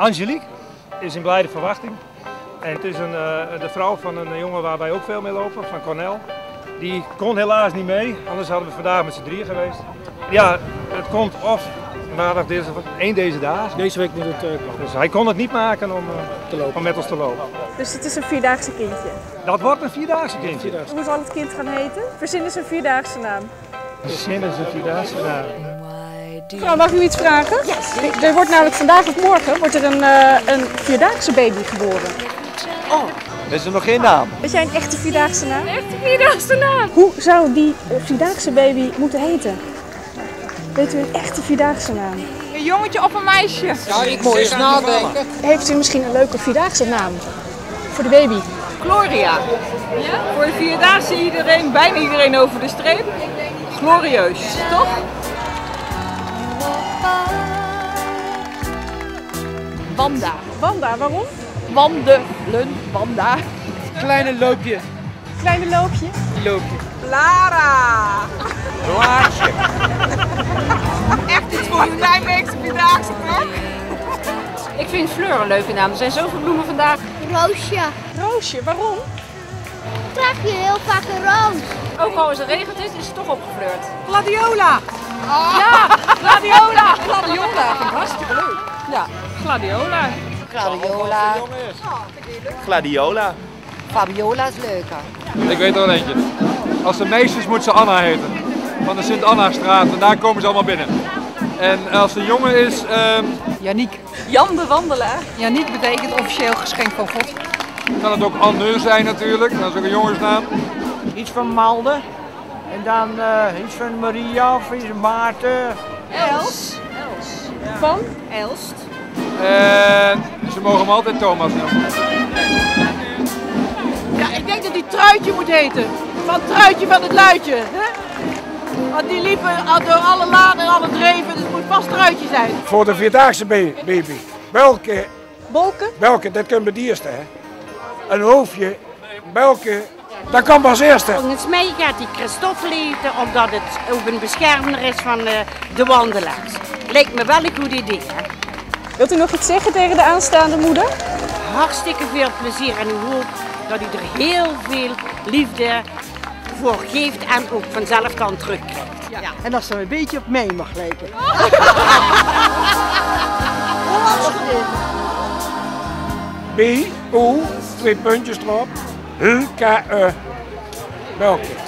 Angelique is in blijde verwachting. En het is een, eh, de vrouw van een jongen waar wij ook veel mee lopen, van Cornel. Die kon helaas niet mee, anders hadden we vandaag met z'n drieën geweest. Ja, het komt of maandag deze, één deze dagen. Deze week moet het uh, Dus hij kon het niet maken om, eh, te lopen. om met ons te lopen. Dus het is een vierdaagse kindje. Dat wordt een vierdaagse kindje. Vierdaagse. Hoe zal het kind gaan heten? Verzin eens een vierdaagse naam. Zin is een vierdaagse naam. Mevrouw, mag ik u iets vragen? Er wordt namelijk vandaag of morgen wordt er een, eh, een vierdaagse baby geboren. Is er nog geen naam? Weet jij een echte vierdaagse naam? Echte vierdaagse naam. Hoe zou die vierdaagse baby moeten heten? Weet u een echte vierdaagse naam? Een jongetje of een meisje? Ja, ik moet eens nadenken. Heeft u misschien een leuke vierdaagse naam voor de baby? Gloria. Ja? Voor de vierdaagse iedereen, bijna iedereen over de streep. Glorieus, toch? Wanda. Wanda, waarom? Wandelen, Wanda. Kleine loopje. Kleine loopje. Loopje. Lara. Blaadje. Echt iets voor een Nijmeegse vierdaagse, toch? Ik vind Fleur een leuke naam. Er zijn zoveel bloemen vandaag. Roosje. Roosje, waarom? Draag je heel vaak een roos? Ook al als het regent is, is het toch opgefleurd. Gladiola. Ja. Gladiola, gladiola. Gladiola. Gladiola. Fabiola is leuker. Ik weet er wel eentje. Als de meisjes moet ze Anna heten. Van de Sint-Anna-straat. En daar komen ze allemaal binnen. En als de jongen is... ehm Janiek. Jan de Wandelaar. Janiek betekent officieel geschenk van God. kan het ook Anne zijn natuurlijk. Dat is ook een jongensnaam. Iets van Malde. En dan eh, iets van Maria of iets van Maarten. Els. Van? Elst. En ze mogen hem altijd Thomas noemen. Ja, ik denk dat die Truitje moet heten. Van Truitje van het Luitje. Hè? Want die liepen al door alle lanen en alle dreven, dus het moet vast Truitje zijn. Voor de vierdaagse ba- baby. Welke, Bolken? welke, dat kan bij de eerste hè. Een hoofdje, welke, dat kan pas eerste. Volgens mij gaat die Christoffel eten omdat het ook een beschermer is van eh, de wandelaars. Lijkt me wel een goed idee. Hè? Wilt u nog iets zeggen tegen de aanstaande moeder? Hartstikke veel plezier en ik hoop dat u er heel veel liefde voor geeft en ook vanzelf kan terugkrijgt. Ja. En als ze een beetje op mij mag lijken. B, O, twee puntjes erop. H, K, E. Welke?